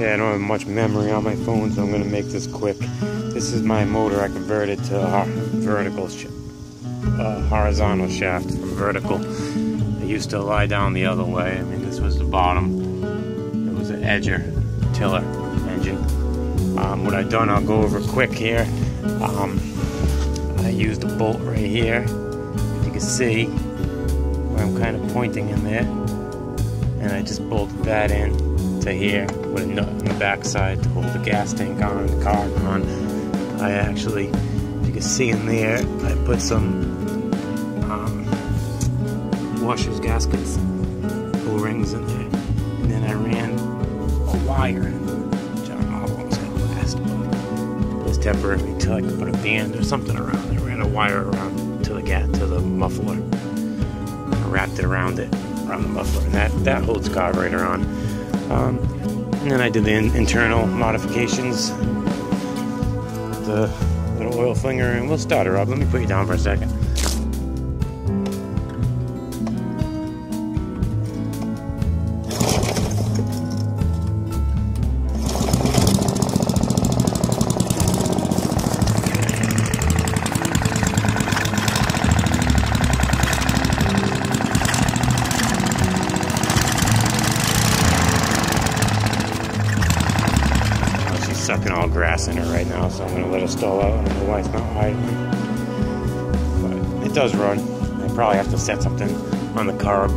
Okay, I don't have much memory on my phone, so I'm to make this quick. This is my motor I converted to a vertical, sh uh, horizontal shaft from vertical. I used to lie down the other way. I mean, this was the bottom. It was an edger tiller engine. Um, what I've done, I'll go over quick here. Um, I used a bolt right here. You can see where I'm kind of pointing in there. And I just bolted that in to here with a nut on the backside to hold the gas tank on, the car on. I actually, if you can see in there, I put some um, washers, gaskets, O-rings in there. And then I ran a wire know how long going to last, it was temporary until I could put a band or something around it. I ran a wire around to the gas, to the muffler. I wrapped it around it, around the muffler, and that, that holds carburetor on. Um, and then I did the in internal modifications, the little oil flinger, and we'll start her up. Let me put you down for a second. Sucking all grass in her right now, so I'm going to let her stall out. I don't know why it's not idling. But it does run. I probably have to set something on the carb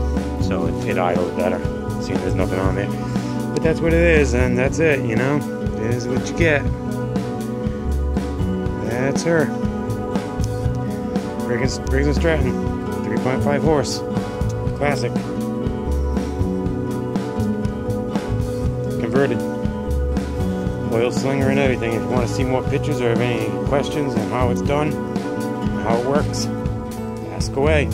so it, it idles better, seeing there's nothing on there. But that's what it is, and that's it, you know? It is what you get. That's her. Briggs, Briggs and Stratton, 3.5 horse. Classic. Converted oil slinger and everything. If you want to see more pictures or have any questions on how it's done, how it works, ask away.